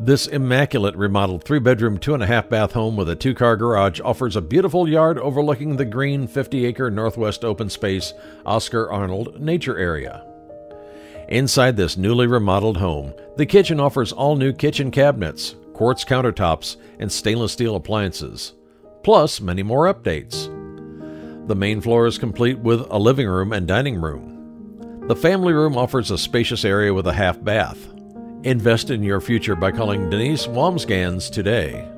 This immaculate remodeled three bedroom, two and a half bath home with a two car garage offers a beautiful yard overlooking the green 50 acre Northwest open space Oscar Arnold Nature Area. Inside this newly remodeled home, the kitchen offers all new kitchen cabinets, quartz countertops, and stainless steel appliances, plus many more updates. The main floor is complete with a living room and dining room. The family room offers a spacious area with a half bath. Invest in your future by calling Denise Wambsganss today.